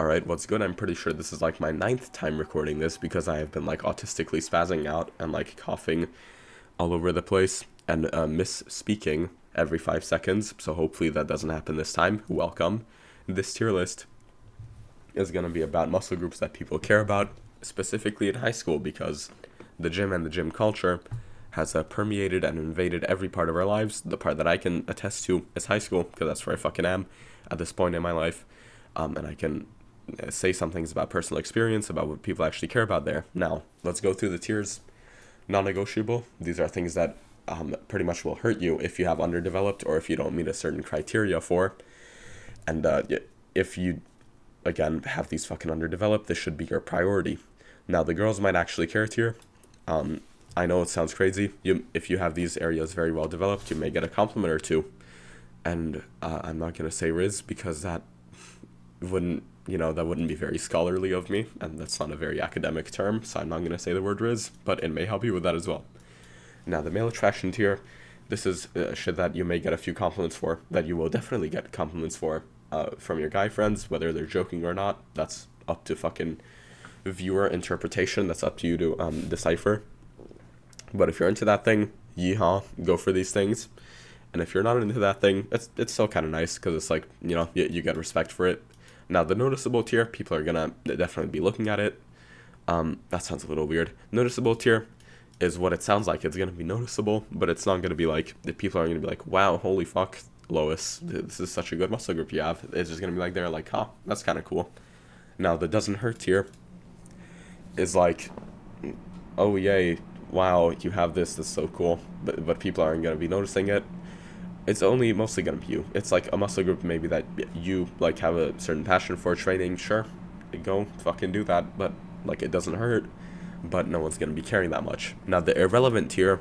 Alright, what's good? I'm pretty sure this is like my ninth time recording this because I have been like autistically spazzing out and like coughing all over the place and uh, misspeaking every five seconds. So hopefully that doesn't happen this time. Welcome. This tier list is going to be about muscle groups that people care about, specifically in high school because the gym and the gym culture has uh, permeated and invaded every part of our lives. The part that I can attest to is high school because that's where I fucking am at this point in my life. Um, and I can say some things about personal experience, about what people actually care about there. Now, let's go through the tiers. Non negotiable, these are things that um, pretty much will hurt you if you have underdeveloped or if you don't meet a certain criteria for. And uh, if you, again, have these fucking underdeveloped, this should be your priority. Now, the girls might actually care tier. Um, I know it sounds crazy. You, if you have these areas very well developed, you may get a compliment or two. And uh, I'm not going to say Riz because that wouldn't you know, that wouldn't be very scholarly of me, and that's not a very academic term, so I'm not going to say the word Riz, but it may help you with that as well. Now, the male attraction tier, this is uh, shit that you may get a few compliments for, that you will definitely get compliments for uh, from your guy friends, whether they're joking or not. That's up to fucking viewer interpretation. That's up to you to um, decipher. But if you're into that thing, yeehaw, go for these things. And if you're not into that thing, it's, it's still kind of nice because it's like, you know, you, you get respect for it now, the noticeable tier, people are going to definitely be looking at it. Um, that sounds a little weird. Noticeable tier is what it sounds like. It's going to be noticeable, but it's not going to be like, the people are going to be like, wow, holy fuck, Lois, this is such a good muscle group you have. It's just going to be like, they're like, huh, that's kind of cool. Now, the doesn't hurt tier is like, oh, yay, wow, you have this, that's so cool. But, but people aren't going to be noticing it it's only mostly gonna be you. It's like a muscle group maybe that you like have a certain passion for training. Sure, go fucking do that, but like it doesn't hurt. But no one's gonna be caring that much. Now the irrelevant tier,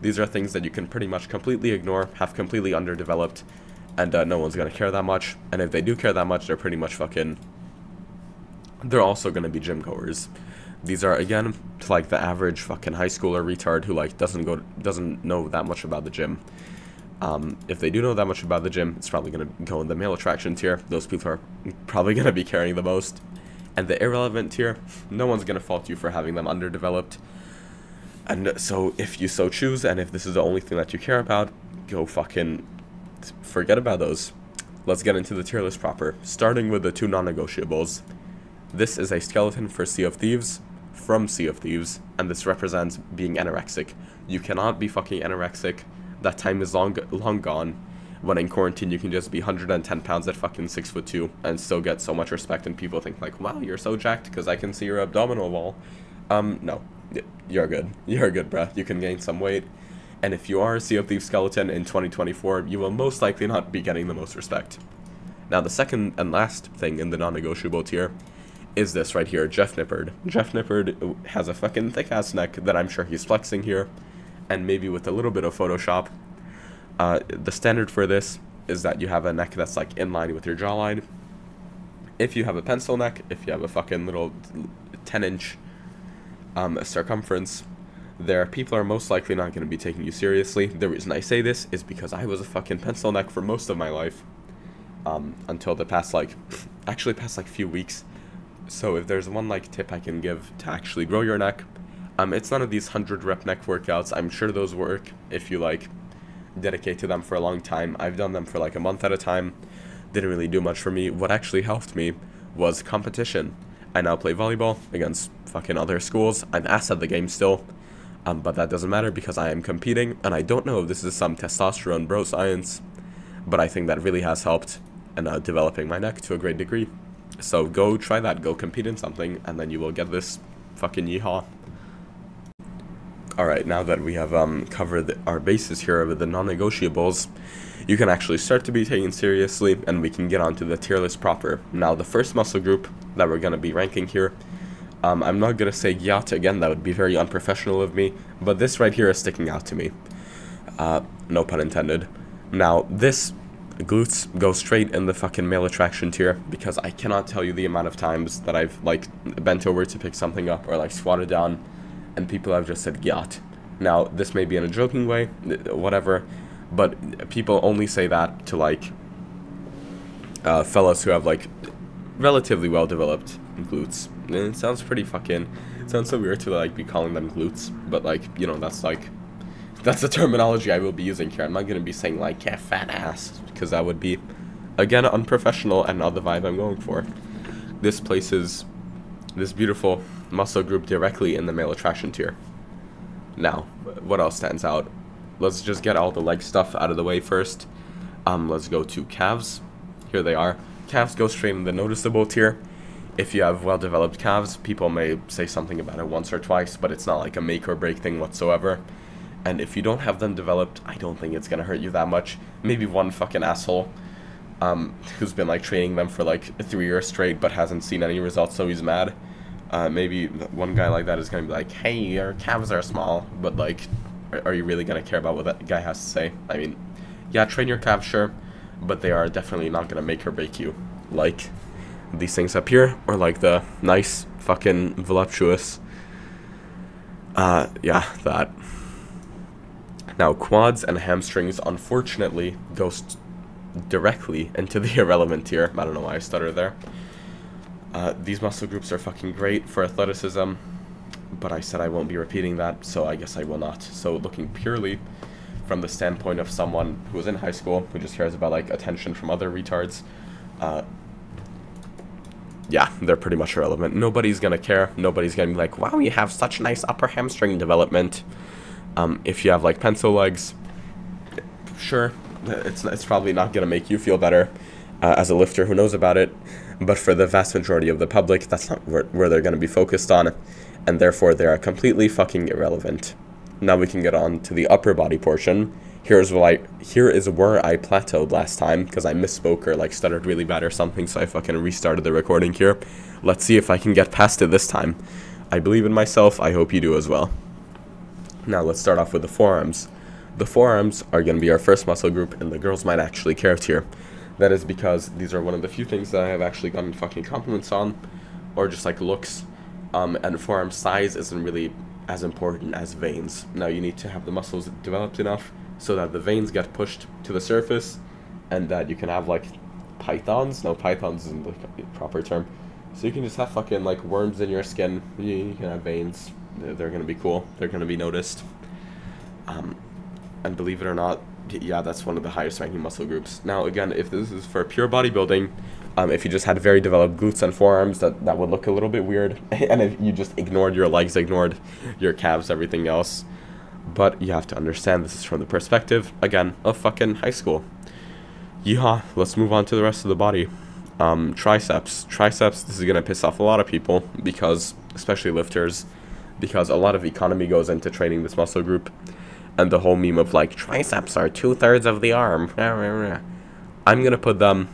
these are things that you can pretty much completely ignore, have completely underdeveloped, and uh, no one's gonna care that much. And if they do care that much, they're pretty much fucking. They're also gonna be gym goers. These are again like the average fucking high schooler retard who like doesn't go doesn't know that much about the gym. Um, if they do know that much about the gym, it's probably going to go in the male attraction tier. Those people are probably going to be carrying the most. And the irrelevant tier, no one's going to fault you for having them underdeveloped. And so if you so choose, and if this is the only thing that you care about, go fucking forget about those. Let's get into the tier list proper, starting with the two non-negotiables. This is a skeleton for Sea of Thieves, from Sea of Thieves, and this represents being anorexic. You cannot be fucking anorexic that time is long long gone. When in quarantine, you can just be 110 pounds at fucking six foot two and still get so much respect, and people think like, "Wow, you're so jacked because I can see your abdominal wall." Um, no, you're good. You're good, bruh. You can gain some weight, and if you are a Sea of Thieves skeleton in 2024, you will most likely not be getting the most respect. Now, the second and last thing in the non-negotiable tier is this right here, Jeff Nippard. Jeff Nippard has a fucking thick ass neck that I'm sure he's flexing here and maybe with a little bit of Photoshop. Uh, the standard for this is that you have a neck that's like in line with your jawline. If you have a pencil neck, if you have a fucking little 10 inch um, circumference, there people are most likely not going to be taking you seriously. The reason I say this is because I was a fucking pencil neck for most of my life. Um, until the past like, actually past like few weeks. So if there's one like tip I can give to actually grow your neck, um, it's none of these 100 rep neck workouts. I'm sure those work if you like dedicate to them for a long time. I've done them for like a month at a time. Didn't really do much for me. What actually helped me was competition. I now play volleyball against fucking other schools. I'm ass at the game still. Um, but that doesn't matter because I am competing, and I don't know if this is some testosterone bro science, but I think that really has helped in uh, developing my neck to a great degree. So go try that, go compete in something, and then you will get this fucking yeehaw. Alright, now that we have um, covered our bases here with the non-negotiables, you can actually start to be taken seriously, and we can get onto the tier list proper. Now, the first muscle group that we're going to be ranking here, um, I'm not going to say Gyat again, that would be very unprofessional of me, but this right here is sticking out to me. Uh, no pun intended. Now, this glutes go straight in the fucking male attraction tier because I cannot tell you the amount of times that I've like bent over to pick something up or like squatted down and people have just said gyat. Now, this may be in a joking way, whatever, but people only say that to like uh, fellas who have like relatively well developed glutes. And it sounds pretty fucking. Sounds so weird to like be calling them glutes, but like you know that's like that's the terminology I will be using here. I'm not gonna be saying like yeah fat ass because that would be again unprofessional and not the vibe I'm going for. This place is this beautiful muscle group directly in the male attraction tier. Now, what else stands out? Let's just get all the leg stuff out of the way first. Um, let's go to calves. Here they are. Calves go straight in the noticeable tier. If you have well-developed calves, people may say something about it once or twice, but it's not like a make or break thing whatsoever. And if you don't have them developed, I don't think it's gonna hurt you that much. Maybe one fucking asshole um, who's been like training them for like three years straight but hasn't seen any results, so he's mad. Uh, maybe one guy like that is gonna be like, "Hey, your calves are small," but like, are, are you really gonna care about what that guy has to say? I mean, yeah, train your calves, sure, but they are definitely not gonna make or break you, like these things up here, or like the nice fucking voluptuous. Uh, yeah, that. Now, quads and hamstrings, unfortunately, go directly into the irrelevant tier. I don't know why I stutter there. Uh, these muscle groups are fucking great for athleticism, but I said I won't be repeating that, so I guess I will not. So looking purely from the standpoint of someone who was in high school, who just cares about like attention from other retards, uh, yeah, they're pretty much irrelevant. Nobody's gonna care. Nobody's gonna be like, wow, you have such nice upper hamstring development. Um, if you have like pencil legs, sure, it's, it's probably not gonna make you feel better uh, as a lifter who knows about it, but for the vast majority of the public, that's not where, where they're gonna be focused on, and therefore they are completely fucking irrelevant. Now we can get on to the upper body portion. Here's what I here is where I plateaued last time because I misspoke or like stuttered really bad or something, so I fucking restarted the recording here. Let's see if I can get past it this time. I believe in myself. I hope you do as well. Now let's start off with the forearms. The forearms are going to be our first muscle group, and the girls might actually care here. That is because these are one of the few things that I have actually gotten fucking compliments on, or just like looks. Um, and forearm size isn't really as important as veins. Now you need to have the muscles developed enough so that the veins get pushed to the surface, and that you can have like pythons. No, pythons isn't the proper term. So you can just have fucking like worms in your skin. You, can have veins. They're, they're gonna be cool. They're gonna be noticed. Um, and believe it or not, yeah, that's one of the highest ranking muscle groups. Now, again, if this is for pure bodybuilding, um, if you just had very developed glutes and forearms, that, that would look a little bit weird. and if you just ignored your legs, ignored your calves, everything else. But you have to understand this is from the perspective, again, of fucking high school. Yeehaw, let's move on to the rest of the body. Um, triceps. Triceps, this is going to piss off a lot of people because, especially lifters, because a lot of economy goes into training this muscle group and the whole meme of like triceps are two thirds of the arm. I'm gonna put them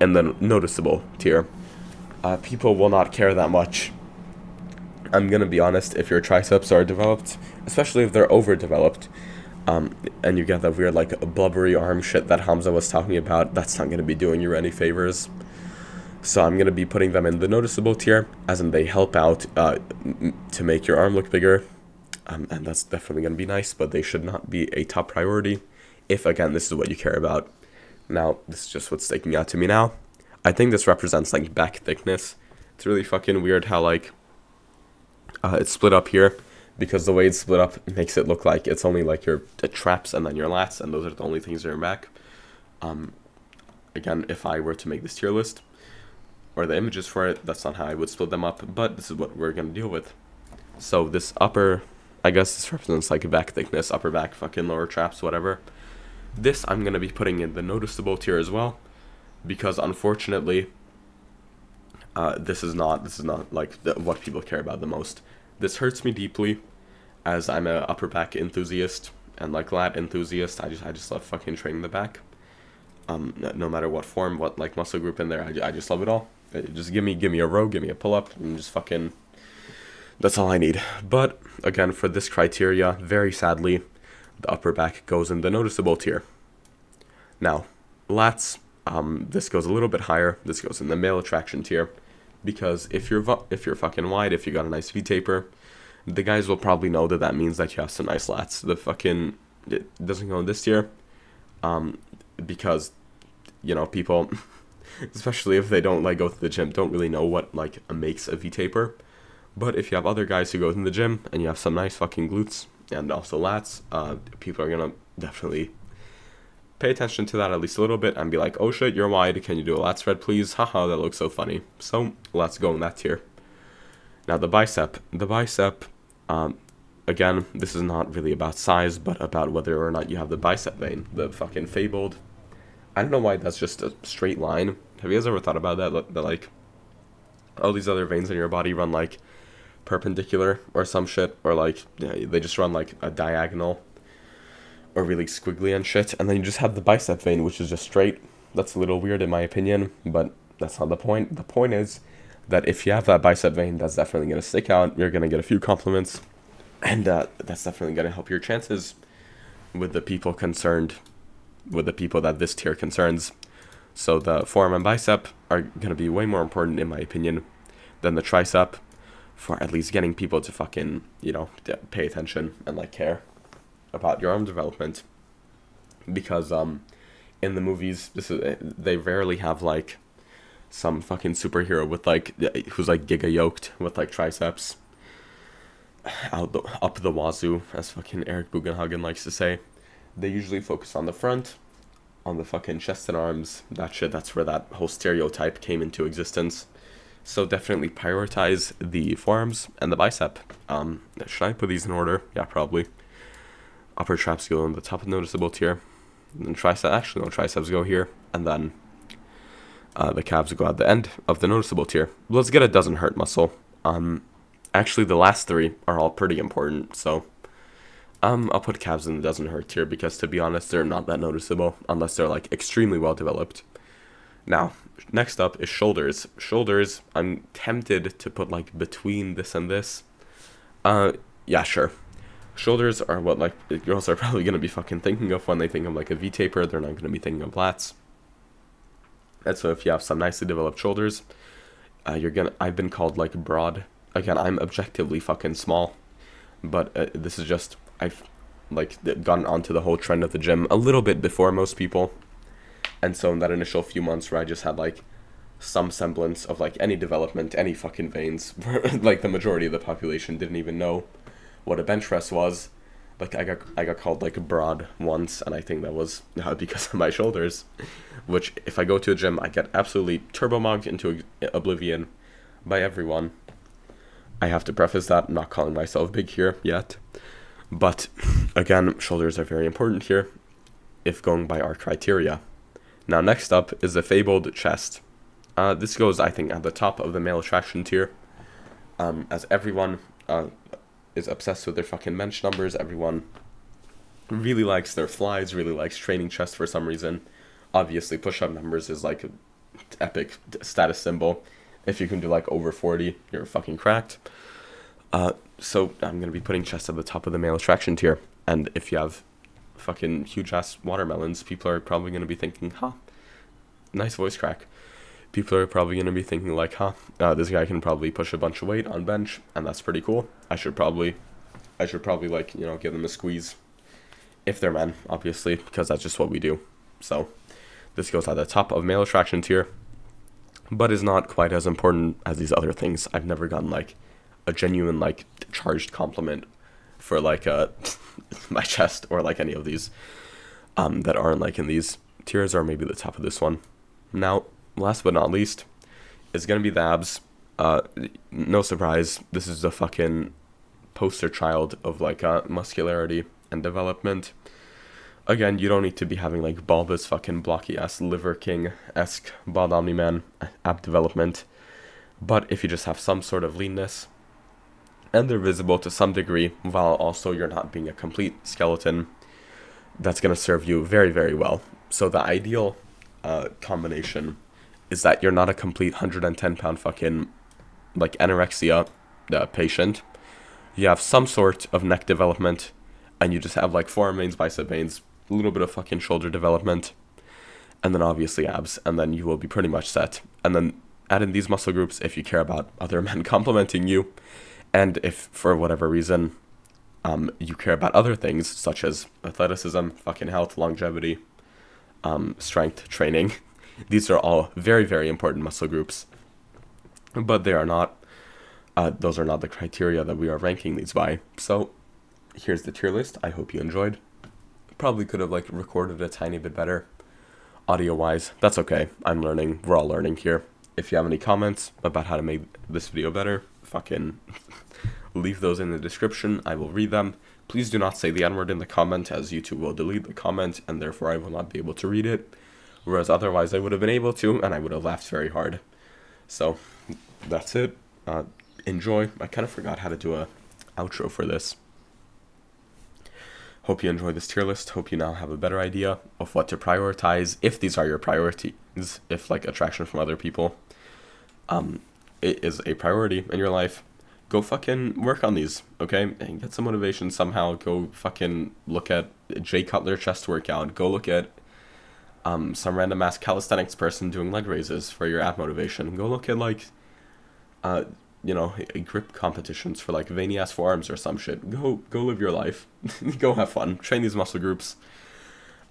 in the noticeable tier. Uh, people will not care that much. I'm gonna be honest. If your triceps are developed, especially if they're overdeveloped, um, and you get that weird like blubbery arm shit that Hamza was talking about, that's not gonna be doing you any favors. So I'm gonna be putting them in the noticeable tier, as in they help out uh, to make your arm look bigger um, and that's definitely going to be nice, but they should not be a top priority if, again, this is what you care about. Now, this is just what's sticking out to me now. I think this represents, like, back thickness. It's really fucking weird how, like, uh, it's split up here because the way it's split up makes it look like it's only, like, your traps and then your lats, and those are the only things that are back. Um, again, if I were to make this tier list, or the images for it, that's not how I would split them up, but this is what we're going to deal with. So this upper I guess this represents like back thickness, upper back, fucking lower traps, whatever. This I'm going to be putting in the noticeable tier as well, because unfortunately, uh, this is not this is not like the, what people care about the most. This hurts me deeply, as I'm a upper back enthusiast and like lat enthusiast. I just I just love fucking training the back. Um, no matter what form, what like muscle group in there, I, I just love it all. Just give me give me a row, give me a pull up, and just fucking that's all I need. But again, for this criteria, very sadly, the upper back goes in the noticeable tier. Now, lats, um, this goes a little bit higher. This goes in the male attraction tier, because if you're if you're fucking wide, if you got a nice V taper, the guys will probably know that that means that you have some nice lats. The fucking it doesn't go in this tier, um, because you know people especially if they don't like go to the gym, don't really know what like makes a V taper. But if you have other guys who go to the gym and you have some nice fucking glutes and also lats, uh, people are gonna definitely pay attention to that at least a little bit and be like, oh shit, you're wide. Can you do a lat spread, please? Haha, that looks so funny. So let's go in that tier. Now the bicep. The bicep, um, again, this is not really about size, but about whether or not you have the bicep vein. The fucking fabled. I don't know why that's just a straight line. Have you guys ever thought about that? That like all these other veins in your body run like perpendicular or some shit, or like they just run like a diagonal or really squiggly and shit, and then you just have the bicep vein, which is just straight. That's a little weird in my opinion, but that's not the point. The point is that if you have that bicep vein, that's definitely to stick out. You're to get a few compliments, and uh, that's definitely to help your chances with the people concerned, with the people that this tier concerns. So the forearm and bicep are to be way more important, in my opinion, than the tricep for at least getting people to fucking, you know, pay attention and like care about your arm development. Because um in the movies this is they rarely have like some fucking superhero with like who's like giga yoked with like triceps out the, up the wazoo as fucking Eric Bugenhagen likes to say. They usually focus on the front on the fucking chest and arms that shit. That's where that whole stereotype came into existence so definitely prioritize the forearms and the bicep um should I put these in order yeah probably upper traps go on the top of noticeable tier. And then triceps, actually no, triceps go here. And then uh, the calves go at the end of the noticeable tier. Let's get a doesn't hurt muscle. Um, actually the last three are all pretty important, so um, I'll put calves in the doesn't hurt tier because to be honest, they're not that noticeable unless they're like extremely well developed. Now, next up is shoulders. Shoulders, I'm tempted to put like between this and this. Uh, yeah, sure. Shoulders are what like girls are probably gonna be fucking thinking of when they think of like a V taper. They're not gonna be thinking of lats. And so if you have some nicely developed shoulders, uh, you're gonna. I've been called like broad. Again, I'm objectively fucking small, but uh, this is just I've like gotten onto the whole trend of the gym a little bit before most people, and so in that initial few months where I just had like some semblance of like any development, any fucking veins, like the majority of the population didn't even know what a bench press was. Like I got I got called like a broad once, and I think that was because of my shoulders. Which if I go to a gym, I get absolutely turbo mugged into oblivion by everyone. I have to preface that I'm not calling myself big here yet, but again, shoulders are very important here. If going by our criteria. Now next up is the fabled chest. Uh, this goes, I think, at the top of the male attraction tier. Um, as everyone uh, is obsessed with their fucking bench numbers. Everyone really likes their flies, really likes training chest for some reason. Obviously, push up numbers is like an epic status symbol. If you can do like over 40, you're fucking cracked. Uh, so I'm gonna be putting chest at the top of the male attraction tier. And if you have fucking huge ass watermelons, people are probably gonna be thinking, huh, nice voice crack people are probably going to be thinking like, huh, uh, this guy can probably push a bunch of weight on bench, and that's pretty cool. I should probably, I should probably like, you know, give them a squeeze. If they're men, obviously, because that's just what we do. So, this goes at the top of male attraction tier, but is not quite as important as these other things. I've never gotten like a genuine like charged compliment for like uh my chest or like any of these um that aren't like in these tiers or maybe the top of this one. Now, last but not least, is gonna be the abs. Uh, no surprise, this is the fucking poster child of like uh, muscularity and development. Again, you don't need to be having like bulbous fucking blocky ass liver king esque bod omni man ab development, but if you just have some sort of leanness, and they're visible to some degree, while also you're not being a complete skeleton, that's gonna serve you very very well. So the ideal uh, combination is that you're not a complete 110 pound fucking like anorexia uh, patient. You have some sort of neck development, and you just have like forearm veins, bicep veins, a little bit of fucking shoulder development, and then obviously abs, and then you will be pretty much set. And then add in these muscle groups if you care about other men complimenting you, and if for whatever reason um, you care about other things such as athleticism, fucking health, longevity, um, strength training These are all very, very important muscle groups, but they are not, uh, those are not the criteria that we are ranking these by. So here's the tier list. I hope you enjoyed. Probably could have like recorded a tiny bit better audio wise. That's okay. I'm learning. We're all learning here. If you have any comments about how to make this video better, fucking leave those in the description. I will read them. Please do not say the N word in the comment, as YouTube will delete the comment, and therefore I will not be able to read it. Whereas otherwise I would have been able to, and I would have laughed very hard. So, that's it. Uh, enjoy. I kind of forgot how to do a outro for this. Hope you enjoy this tier list. Hope you now have a better idea of what to prioritize, if these are your priorities, if like attraction from other people um, it is a priority in your life go fucking work on these, okay? And get some motivation somehow. Go fucking look at Jay Cutler chest workout. Go look at um, some random ass calisthenics person doing leg raises for your ab motivation. Go look at like, uh, you know, grip competitions for like veiny ass forearms or some shit. Go go live your life. go have fun. Train these muscle groups.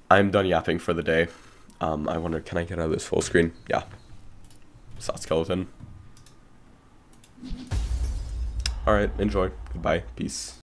I'm done yapping for the day. Um, I wonder, can I get out of this full screen? Yeah. Saw skeleton. Alright, enjoy. Goodbye. Peace.